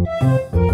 Música